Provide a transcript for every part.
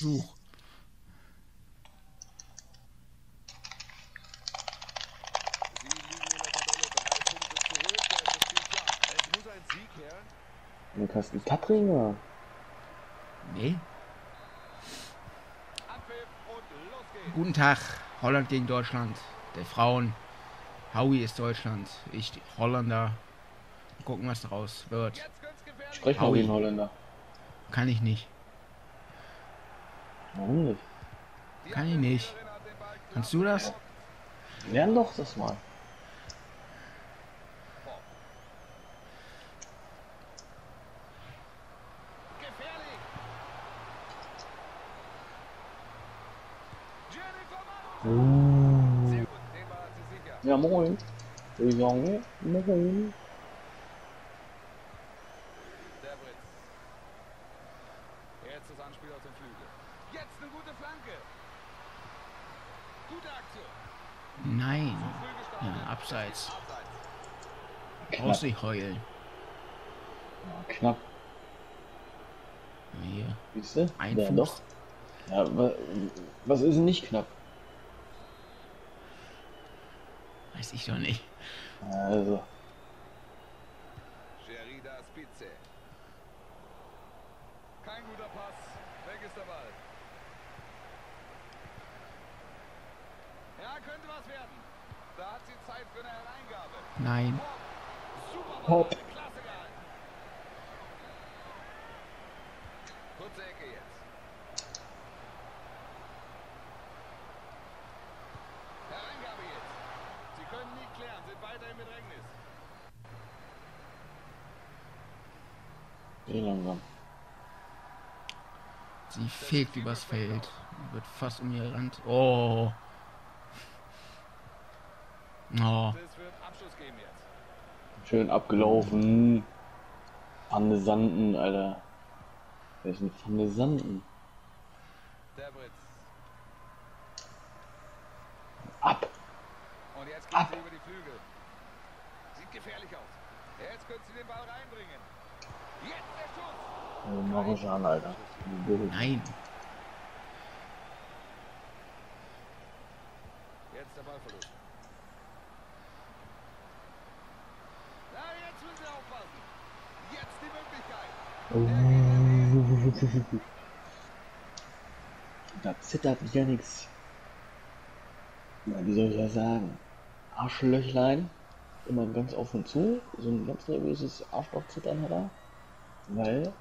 Such. Ist das Kasten Tatringer. Nee. Und. Guten Tag. Holland gegen Deutschland. Der Frauen. Howie ist Deutschland. Ich Holländer. Gucken, was daraus wird. Sprech mal Howie. wie ein Holländer. Kann ich nicht. Warum nicht? Kann ich nicht. Kannst du das? Lern doch das mal. Sicher. Ja, moin. Ich sagen, moin. Der Britz. Jetzt das Anspiel auf den Flügel. Jetzt eine gute Flanke. Gute Aktion. Nein. Ja, abseits. Knapp. Brauchst nicht heulen. Ja, knapp. Hier. Siehst du? Ein ja, Fuß. doch. Ja, wa- was ist denn nicht knapp? Weiß ich doch nicht. Also, Sherida Spitze. Kein guter Pass. Weg ist der Ball. Ja, könnte was werden. Da hat sie Zeit für eine Hereingabe. Nein. Super Hopp. Ball. Klasse gehalten. Kurze Ecke jetzt. Hereingabe jetzt. Sie können nie klären, sind weiter im Bedrängnis. Eh langsam. Sie fegt übers Feld. Wird fast um ihr Rand. Oh. Oh. Es wird Abschluss geben jetzt. Schön abgelaufen. Pfanne Sanden, Alter. Ist denn Pfanne Sanden? Der Britz. Ab! Und jetzt Ab. geht sie über die Flügel. Sieht gefährlich aus. Jetzt können sie den Ball reinbringen. Jetzt der Schuss. Also, Alter. Nein. Jetzt der Ballverlust. Ja, jetzt müssen sie aufpassen. Jetzt die Möglichkeit. Da zittert ja nichts. Wie soll ich das sagen? Arschlöchlein. Immer ganz auf und zu. So ein ganz nervöses Arschlochzittern hat er. Weil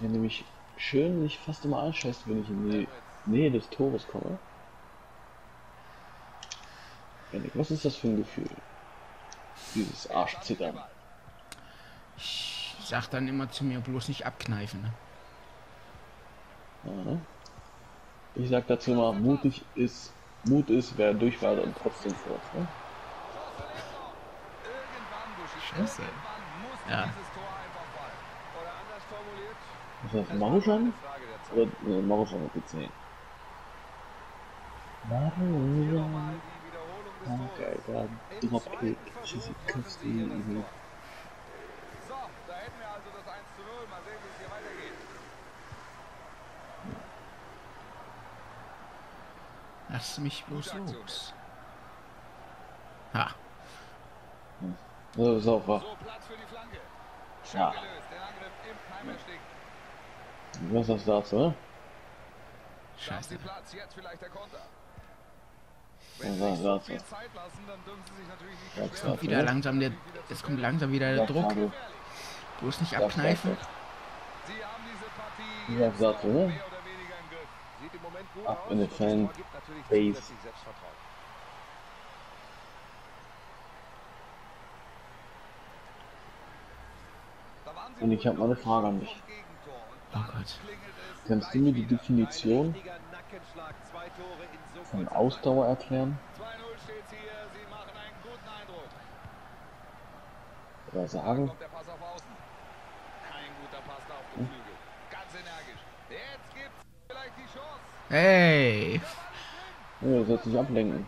er nämlich schön mich fast immer anscheißt, wenn ich in die Nähe des Tores komme. Janik, was ist das für ein Gefühl? Dieses Arschzittern. Ich sag dann immer zu mir, bloß nicht abkneifen. Ne? Ja, ne? Ich sag dazu mal, mutig ist, Mut ist, wer durchwart und trotzdem fort. Ne? Scheiße. Ja. Ist das es war Maruschan? Oder ne, Maruschan hat die 10. Hier nochmal Maruschan. Okay, Tores. da Im Dropkick, Schüsse, rücken sie Küste, hier das mhm. Tor. So, da hätten wir also das 1 zu 0. Mal sehen, wie es hier weitergeht. Lass mich bloß los. Ha. So. Schön Ja. gelöst. Der Angriff im Keim erstickt. Was sagst du dazu, ne? Scheiße. sie Platz. Jetzt vielleicht der Konter. Ja, Wenn sich so viel. Zeit lassen, dann dürfen sie sich natürlich nicht beschweren. sag. Wieder langsam der. Es kommt langsam wieder der Druck. Bloß nicht abkneifen. Sie haben diese Partie Ja, jetzt auch ne? Oder aus. in den Fan. Tor gibt natürlich Base. zusätzlich Selbstvertrauen. Da waren sie Und ich wohl hab mal eine Frage an dich. Oh Gott. Kannst du mir die. Definition Ein richtiger Nackenschlag. Zwei Tore in so von kurzer Ausdauer erklären? 2-0 steht's hier. Hey. Ja, das sollst dich ablenken.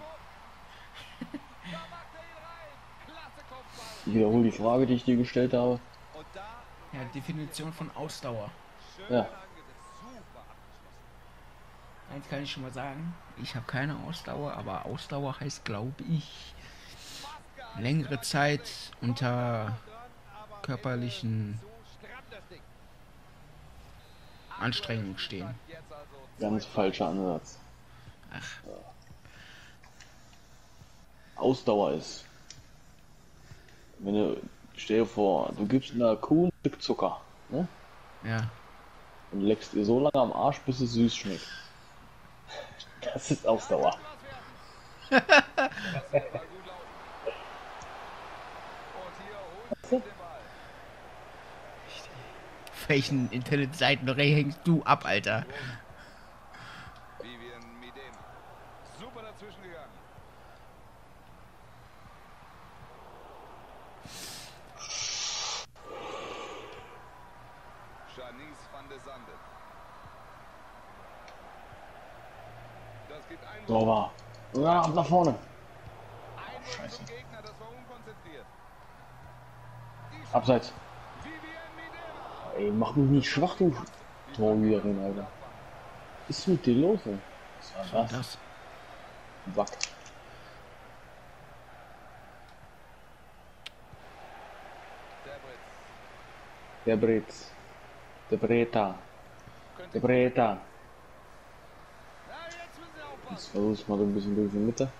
Ich wiederhole die Frage, die ich dir gestellt habe. Ja, Definition von Ausdauer. Ja. Eins kann ich schon mal sagen. Ich habe keine Ausdauer, aber Ausdauer heißt, glaube ich, längere Zeit unter körperlichen Anstrengungen stehen. Ganz falscher Ansatz. Ach, Ausdauer ist. Wenn du, stell dir vor, du gibst einer Kuh ein Stück Zucker, ne? ja. Und leckst ihr so lange am Arsch, bis es süß schmeckt. Das ist Ausdauer. Welchen Internetseiten hängst du ab, Alter? Vivian Midem. Super dazwischen gegangen. Janice van de Sande. Das gibt einen Sauber. Ja, ab nach vorne. Scheiße. zum Gegner, das war unkonzentriert. Abseits. Ey, mach mich nicht schwach, du Torhüterin, Alter. Was ist mit dir los, ey? Was war das? Das. Wack. Der Britz. Der Bretz. Der Breta. Könnte Der Breta. Na, jetzt müssen sie aufpassen. Jetzt versuch's mal so ein bisschen durch die Mitte.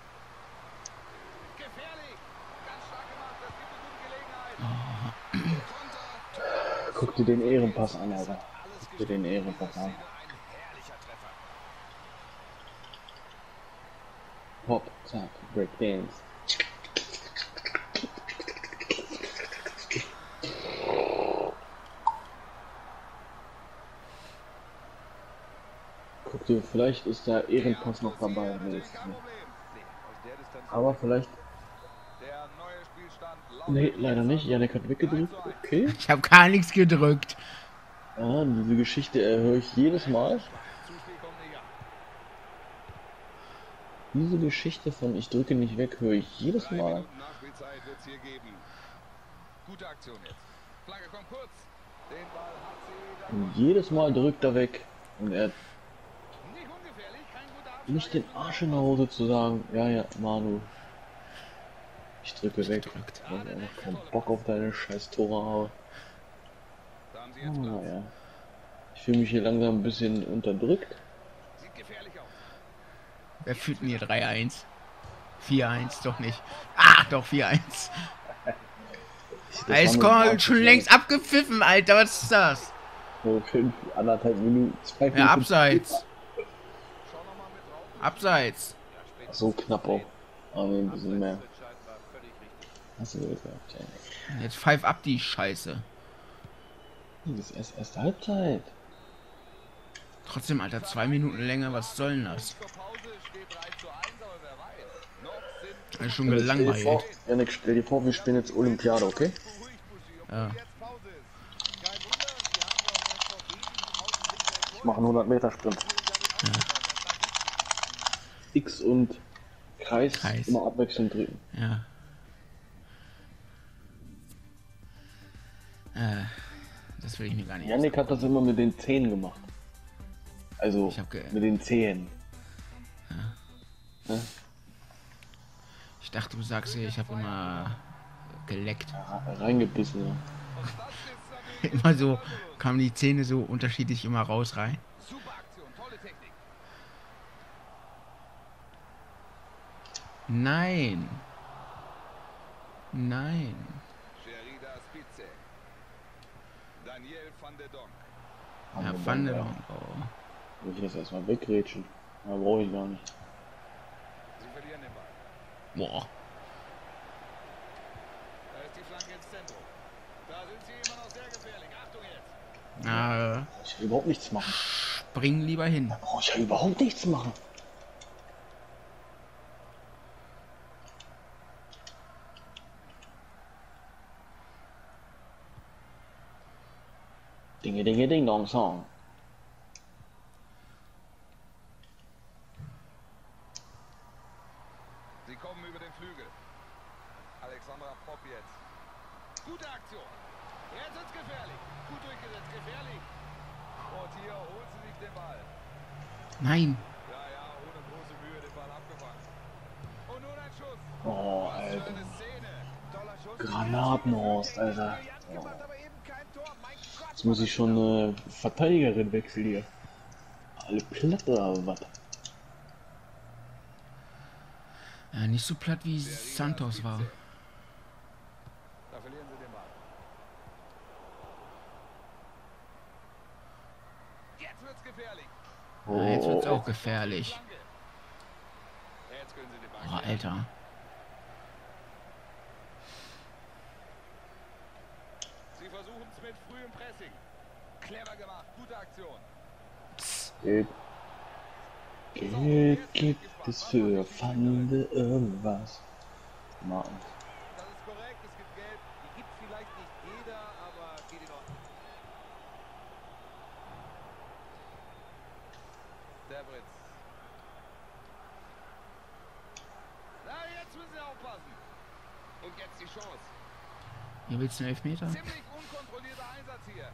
Gefährlich. Ganz stark gemacht. Das gibt eine gute Gelegenheit. Guck dir den Ehrenpass an, Alter. Alles Guck dir den Ehrenpass an. Zack, Breakdance. Guck dir, vielleicht ist der Ehrenpass noch dabei. Aber vielleicht. Der neue Spielstand lautet Nee, leider nicht. Janik hat weggedrückt. Okay. Ich habe gar nichts gedrückt. Ja, diese Geschichte äh, höre ich jedes Mal. Zuspiel kommt nicht an. Diese Geschichte von ich drücke nicht weg höre ich jedes Mal. Minuten Nachspielzeit wird es hier geben. Gute Aktion jetzt. Flagge kommt kurz. Den Ball hat sie dann Und jedes Mal drückt er weg. Und er nicht den Arsch in der Hose zu sagen, ja, ja, Manu. Ich drücke weg. Weil ich einfach keinen Bock auf deine scheiß Tore habe. Oh, Platz. ja. Ich fühle mich hier langsam ein bisschen unterdrückt. Wer führt denn hier 3-1? 4-1, doch nicht. Ah, doch 4-1. Das Eis war nur kommt schon längst abgepfiffen, Alter. Was ist das? So fünf, anderthalb Minuten, zwei Ja, Minuten. abseits. Mit drauf. Abseits. So knapp auch. Aber ein bisschen mehr. Hast du gesagt, ja. Jetzt pfeif ab die Scheiße. Das ist erst erste Halbzeit. Trotzdem, Alter, zwei Minuten länger. Was soll denn das? Zur Pause steht 3 zu 1, aber wer weiß. Noch sind Ist schon Stell dir vor, gelangweilt. Janik, stell dir vor, wir spielen jetzt Olympiade, okay? Ja. ja Ich mache einen 100 Meter Sprint. X und Kreis, Kreis. immer abwechselnd drücken. Ja. Äh, das will ich mir gar nicht. Janik hat das immer mit den Zehen gemacht. Also mit den Zehen. Ich dachte, du sagst ja, ich habe immer geleckt. Reingebissen, ja. Immer so kamen die Zähne so unterschiedlich immer raus rein. Super Aktion, tolle Technik. Nein. Nein. Sherida Spitze. Daniel van der Donk. Ja, wir Van der. Donk, oh. Muss ich das erstmal wegrätschen? Ja, brauche ich gar nicht. Sie verlieren den Ball. Boah. Da ist die Flanke ins Zentrum. Da sind sie immer noch sehr gefährlich. Achtung jetzt. Na, Ich will überhaupt nichts machen. spring lieber hin. Da brauche ich ja überhaupt nichts machen. Dinge, Dinge, Ding, Dong, Song. Samra Pop jetzt. Gute Aktion. Jetzt wird's gefährlich. Gut durchgesetzt, gefährlich. Und hier holen sie sich den Ball. Nein. Ja, ja, ohne große Mühe den Ball abgefangen. Und nun ein Schuss. Oh, Alter. Granatenhorst, Alter. Oh. Jetzt muss ich schon eine Verteidigerin wechseln hier. Alle platt oder was? Ja, nicht so platt wie Santos war. Auch gefährlich. Oh. Alter. Sie versuchen es mit frühem Pressing. Clever gemacht, gute Aktion. Gibt es für Pfande irgendwas. Mann. Das ist korrekt, es gibt Gelb. Die gibt vielleicht nicht jeder, aber geht in Ordnung. Der Britz. Na, jetzt müssen sie aufpassen. Und jetzt die Chance. Hier willst du einen Elfmeter? Ziemlich unkontrollierter Einsatz hier.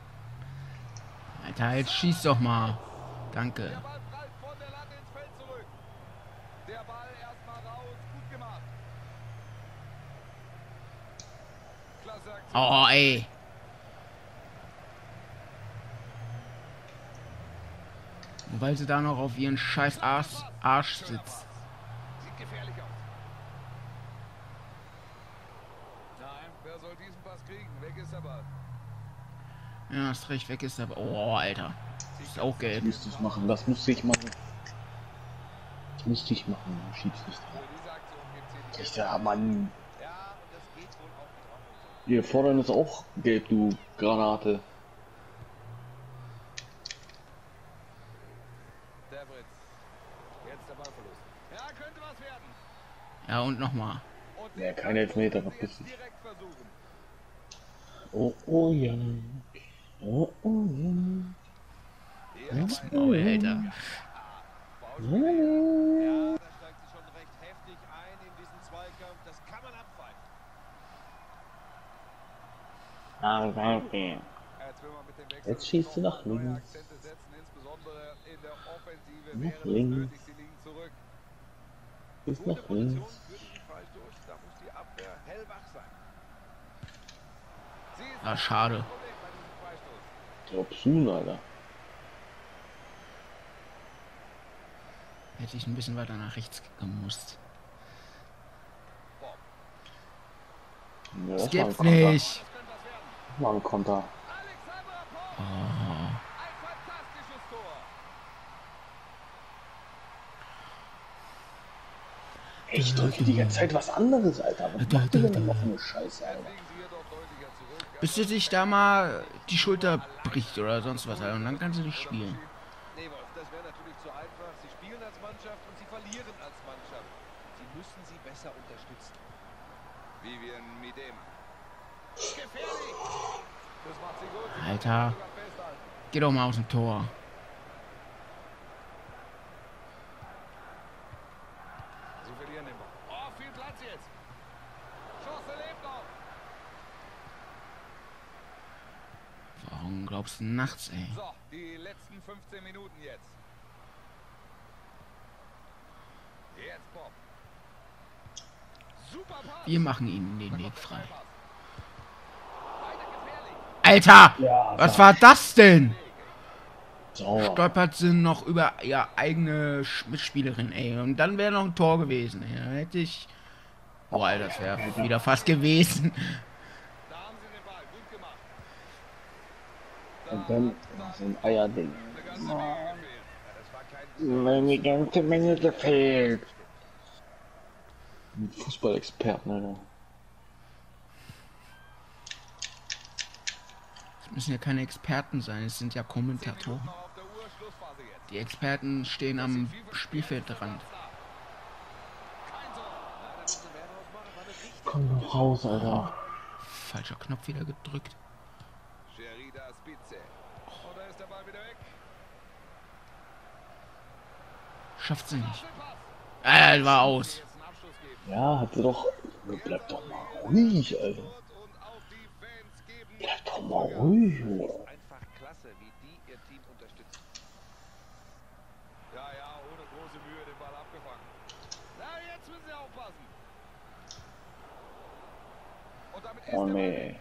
Alter, jetzt schieß doch mal. Danke. Der Ball prallt von der Latte ins Feld zurück. Der Ball erstmal raus, gut gemacht. Klasse Aktion. Oh, ey. Und weil sie da noch auf ihren scheiß Arsch, Arsch sitzt. Pass. Sieht gefährlich aus. Wer soll diesen Pass kriegen? Weg ist der Ball. Ja, hast recht, weg ist aber. Oh, Alter. Ist auch Das gelb. musste ich machen, das musste ich machen. Das musste ich machen, Schiedsrichter. Richter, Mann. Ja, und das geht wohl auch in Ordnung so. Wir fordern es auch gelb, du Granate. Der Britz. Jetzt der Ballverlust. Ja, könnte was werden. Ja, und nochmal. Und Ja, kein Ball Elfmeter, verpiss dich. Oh, oh ja. Oh, oh ja. Oh, Alter. Foul. Ja, da steigt sie schon recht heftig ein in diesen Zweikampf. Das kann man abpfeifen. Ah, danke. Jetzt Jetzt schießt sie noch nach links. Akzente setzen, insbesondere in der Offensive Nach links. Bis nach links. für diesen Fall durch, da muss die Abwehr hellwach sein. Ist Ah, schade. du, Alter? Hätte ich ein bisschen weiter nach rechts gemusst. Ja, Das gibt's nicht. ein Konter. Oh. Ich drücke die ganze Zeit was anderes, Alter. Was Da, ihr da, denn da. eine Scheiße, Alter? liegen sie hier doch deutlicher zurück. Bis sie sich da mal die Schulter bricht oder sonst was. Alter. Und dann kann sie nicht spielen. Nee, Wolf, das wäre natürlich zu einfach. Sie spielen als Mannschaft und sie verlieren als Mannschaft. Sie müssen sie besser unterstützen. Vivian Miedema. Gefährlich. Das macht sie gut. Alter. Geh doch mal aus dem Tor. Sie verlieren den Ball. Oh, viel Platz jetzt. Chance lebt noch. Warum glaubst du nachts, ey? So, die letzten 15 Minuten jetzt. Jetzt Bob. Super Pass. Wir machen ihnen den Weg frei. Alter! Ja, Was war das denn? sauer. Stolpert sie noch über ihre eigene Mitspielerin, ey. Und dann wäre noch ein Tor gewesen, ey. Dann hätte ich. Boah, Alter, das wäre wieder fast gewesen. Da haben sie den Ball. Gut gemacht. Und dann so ein Eierding. Meine ganze Menge gefehlt. Fußballexperten, Alter. Es müssen ja keine Experten sein, es sind ja Kommentatoren. Die Experten stehen am Spielfeldrand. Komm doch raus, Alter. Falscher Knopf wieder gedrückt. Sherida Spitze. Und da ist der Ball wieder weg. Schafft sie nicht. Äh, war aus. Ja, hat sie doch. Bleib doch mal ruhig, Alter. Bleib doch mal ruhig, Alter. ist einfach klasse, wie die ihr Team unterstützen. Ja, ja, ohne große Mühe den Ball abgefangen. Na, jetzt müssen sie aufpassen. Und damit ist Oh der Ball nee. weg.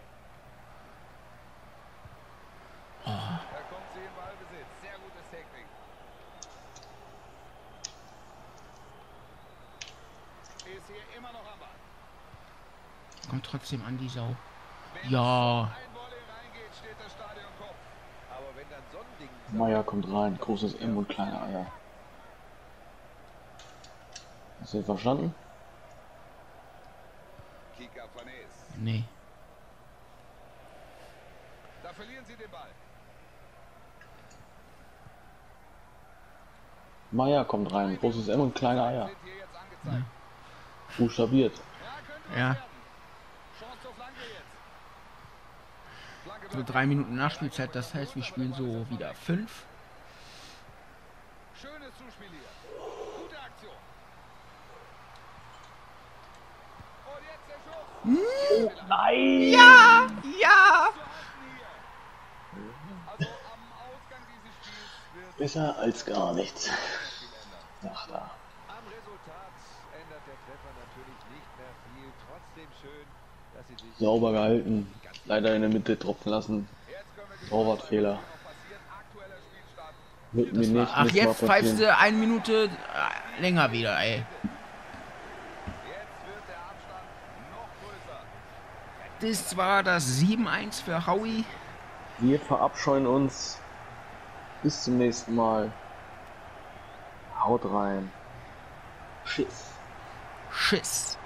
Da kommt sie in Ballbesitz. Sehr gutes Technik. Ist hier immer noch am Ball. Kommt trotzdem an die Sau. Wenn Ja. ein Volley reingeht, steht das Stadion Kopf. Aber wenn dann so ein Ding... Meier kommt rein, großes M und kleine Eier. Hast du ihn verstanden? Nee. Da verlieren sie den Ball. Meier kommt rein, großes M und kleine Eier. Angezeigt. Buchstabiert. Ja, könnte was Ja. werden. Chance zur Flanke jetzt. Flanke So wird drei Minuten Nachspielzeit, das heißt, wir spielen so wieder fünf. Schönes Zuspiel hier. Gute Aktion. Und jetzt der Schuss. Nein! Ja! Ja! Also am Ausgang dieses Spiels wird Besser als gar nichts. Ach da. Am Resultat ändert der Treffer natürlich nicht mehr viel. Trotzdem schön, dass sie sich... Sauber gehalten. Leider in der Mitte tropfen lassen. Torwartfehler. Wird mir nicht, Ach, nicht jetzt pfeifst du eine Minute äh, länger wieder, ey. Jetzt wird der Abstand noch größer. Das war das 7-1 für Howie. Wir verabscheuen uns. Bis zum nächsten Mal. Haut rein. Tschüss. Schiss.